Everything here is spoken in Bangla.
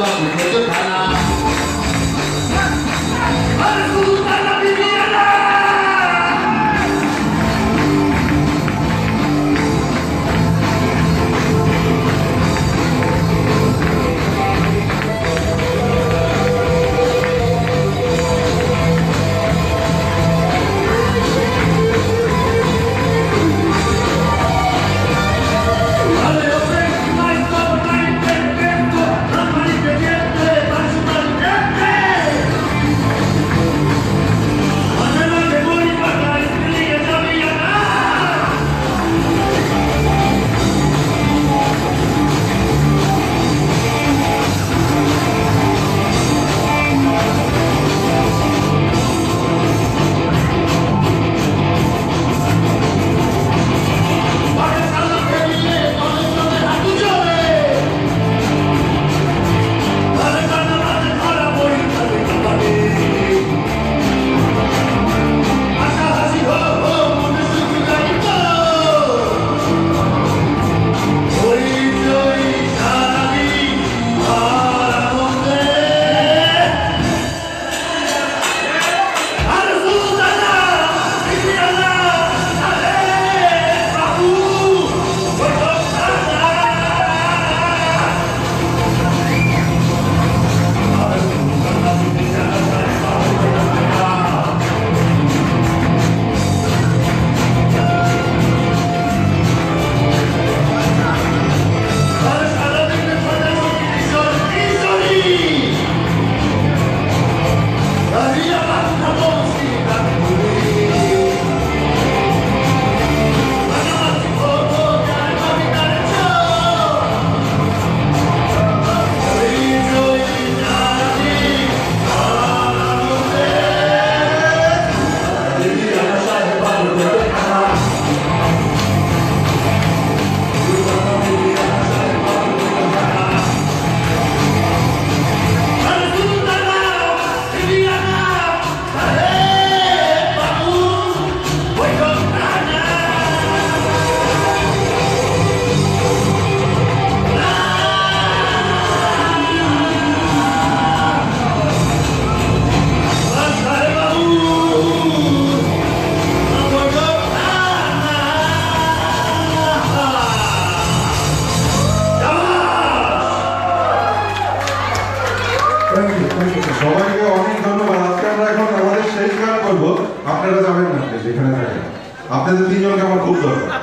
到底谁是淮南 সবাইকে অনেক ধন্যবাদ আজকে আমরা এখন আমাদের শেষ গান করব আপনারা যাবেন না যেখানে থাকেন আপনাদের তিনজনকে আমার খুব দরকার।